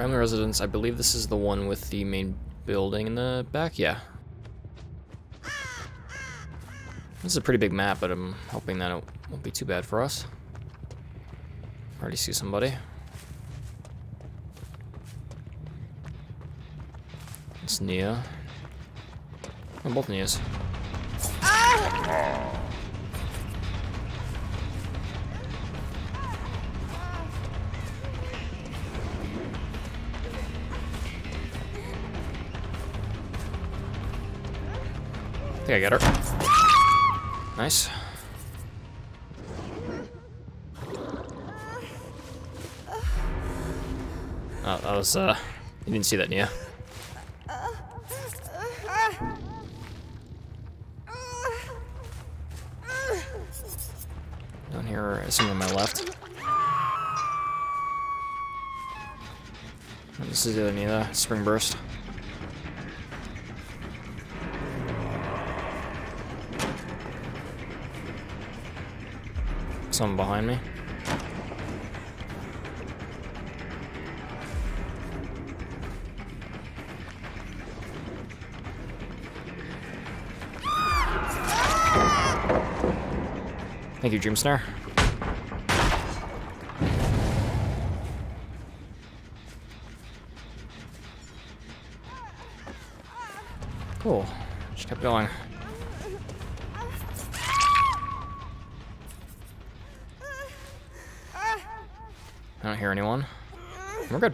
Family residence. I believe this is the one with the main building in the back. Yeah. This is a pretty big map, but I'm hoping that it won't be too bad for us. Already see somebody. It's Nea. Oh, both Neas. Think I got her. Nice. Oh, that was, uh, you didn't see that, Nea. Down here, someone on my left. This is the other Nea, Sprint Burst. Someone behind me. Thank you, Dream Snare. Cool. Just kept going. I don't hear anyone. We're good.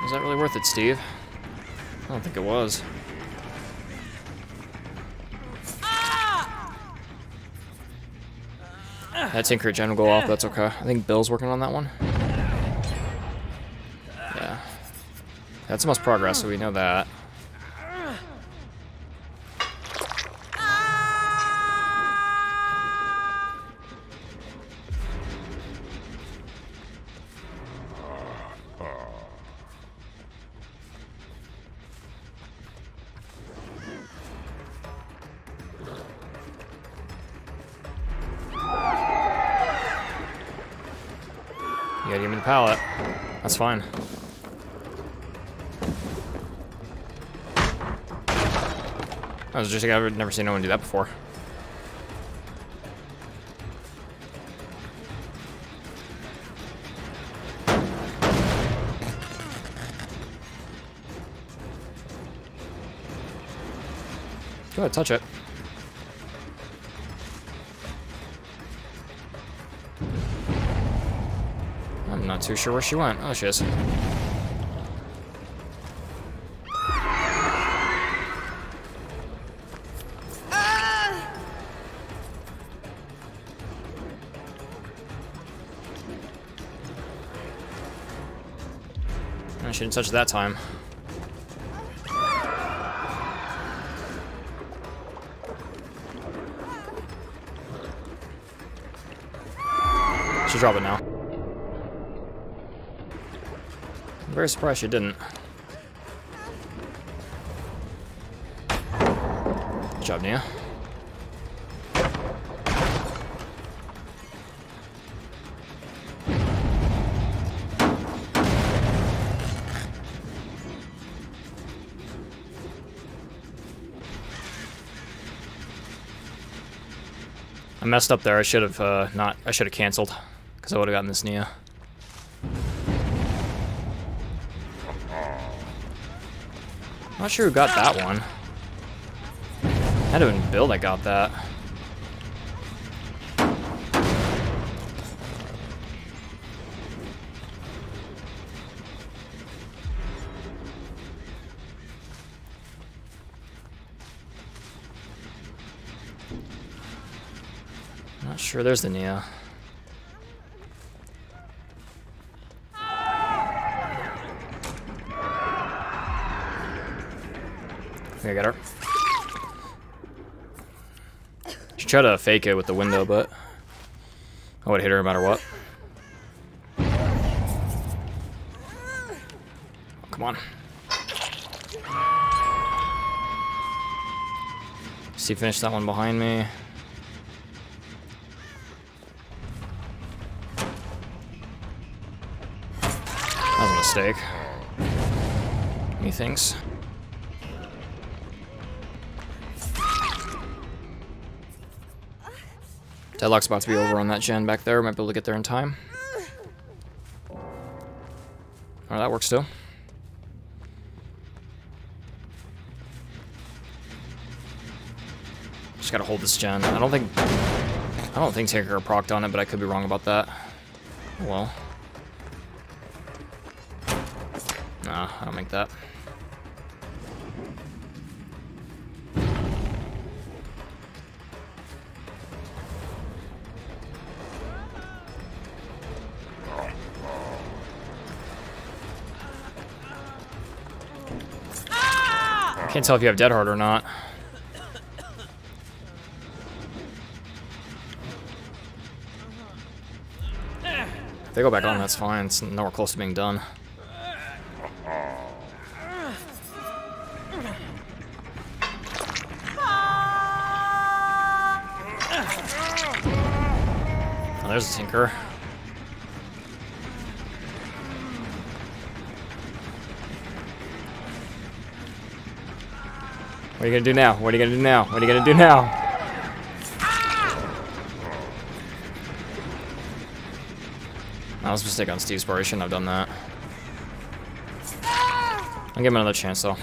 Was that really worth it, Steve? I don't think it was. That Tinker Gen go off, that's okay. I think Bill's working on that one. That's the most progress, so we know that. You gotta give me the pallet. That's fine. I was just like, I've never seen no one do that before. Go ahead, touch it. I'm not too sure where she went. Oh, she is. I shouldn't touch it that time. Should drop it now. I'm very surprised she didn't. Good job, Nea. Messed up there. I should have uh, not. I should have canceled because I would have gotten this Nea. Not sure who got that one. Had to have been Bill that got that. Sure there's the Nea. I got her. She tried to fake it with the window, but I would hit her no matter what. Oh, come on. See, finish that one behind me. Mistake. Methinks. Deadlock's about to be over on that gen back there. Might be able to get there in time. Oh, that works too. Just gotta hold this gen. I don't think... I don't think Tinker procced on it, but I could be wrong about that. Oh well. Nah, I don't make that. Can't tell if you have Dead Hard or not. If they go back on, that's fine. It's nowhere close to being done. Tinker. What are you gonna do now? What are you gonna do now? What are you gonna do now? I was a mistake on Steve's part. I shouldn't have done that. I'll give him another chance, though.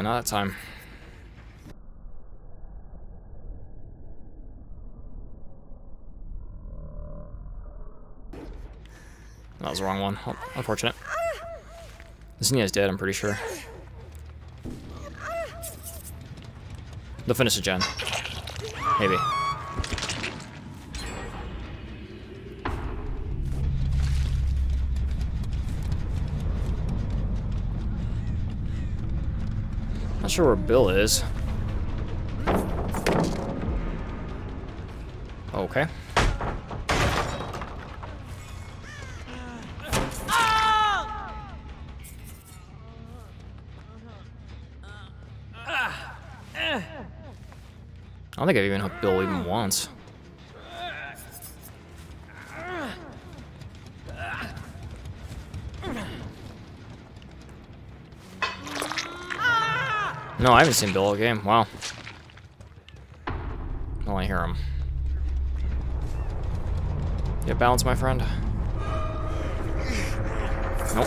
Yeah, not that time. That was the wrong one. Oh, unfortunate. This Nea's dead, I'm pretty sure. They'll finish the gen. Maybe. Not sure where Bill is. Okay. I don't think I've even hooked Bill even once. No, I haven't seen Bill all game. Wow. Oh, I hear him. Get balance, my friend. Nope.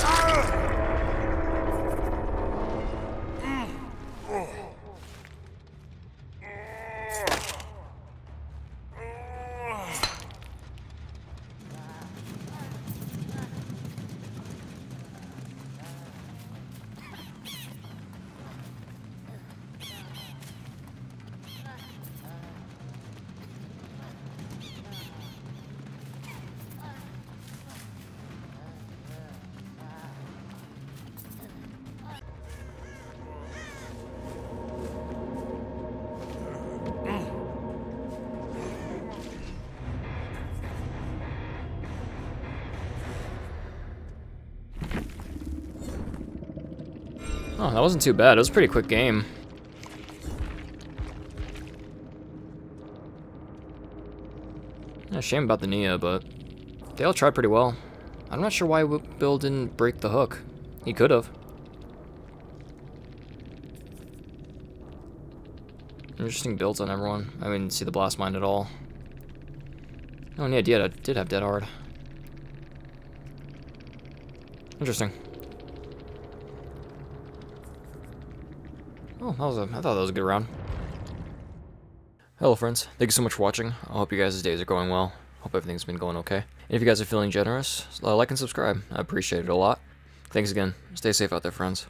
Oh, that wasn't too bad. It was a pretty quick game. Yeah, shame about the Nea, but they all tried pretty well. I'm not sure why Bill didn't break the hook. He could have. Interesting builds on everyone. I didn't see the blast mine at all. Oh, Nea did, did have dead hard. Interesting. Oh, that was a, I thought that was a good round. Hello friends, thank you so much for watching. I hope you guys' days are going well. Hope everything's been going okay. And if you guys are feeling generous, uh, like and subscribe. I appreciate it a lot. Thanks again. Stay safe out there, friends.